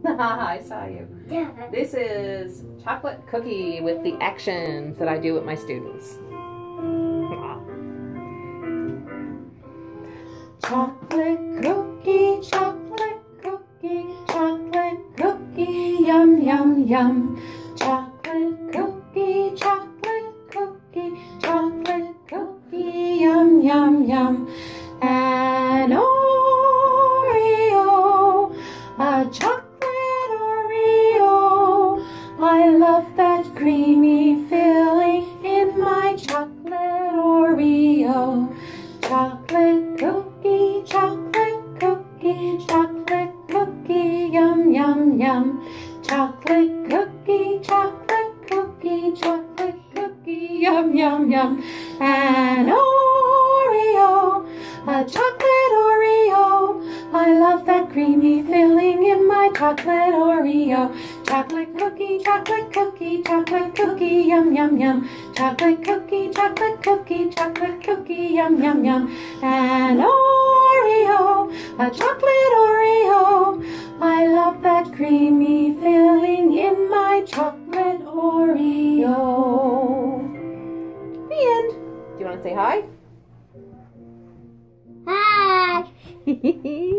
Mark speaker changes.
Speaker 1: I saw you.
Speaker 2: Yeah.
Speaker 1: This is chocolate cookie with the actions that I do with my students. Chocolate cookie, chocolate cookie, chocolate cookie, yum, yum, yum. Chocolate cookie, chocolate cookie, chocolate cookie, yum, yum, yum. An Oreo, a chocolate love that creamy filling in my chocolate Oreo. Chocolate cookie, chocolate cookie, chocolate cookie, yum, yum, yum. Chocolate cookie, chocolate cookie, chocolate cookie, yum, yum, yum. An Oreo, a chocolate Oreo. I love that creamy filling in my chocolate Oreo. Chocolate cookie, chocolate cookie, chocolate cookie, yum, yum, yum. Chocolate cookie, chocolate cookie, chocolate cookie, yum, yum, yum. An Oreo, a chocolate Oreo. I love that creamy filling in my chocolate Oreo. The end. Do you want to say hi?
Speaker 2: Hi.